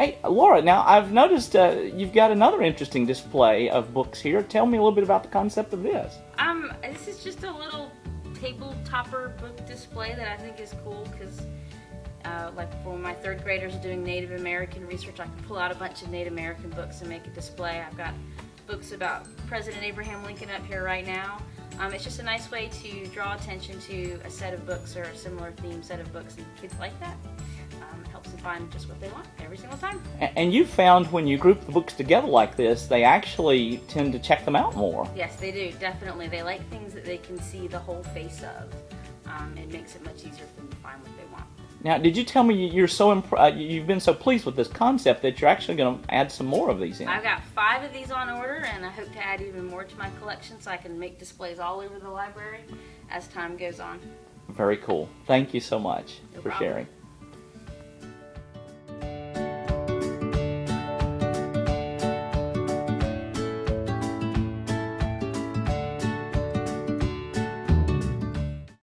Hey, Laura, now I've noticed uh, you've got another interesting display of books here. Tell me a little bit about the concept of this. Um, this is just a little table topper book display that I think is cool because, uh, like, for my third graders doing Native American research, I can pull out a bunch of Native American books and make a display. I've got books about President Abraham Lincoln up here right now. Um, it's just a nice way to draw attention to a set of books or a similar theme set of books, and kids like that. Um, helps them find just what they want every single time. And you found when you group the books together like this, they actually tend to check them out more. Yes, they do, definitely. They like things that they can see the whole face of. Um, it makes it much easier for them to find what they want. Now, did you tell me you- you're so imp- uh, you've been so pleased with this concept that you're actually going to add some more of these in? I've got five of these on order, and I hope to add even more to my collection so I can make displays all over the library as time goes on. Very cool. Thank you so much No for problem. sharing.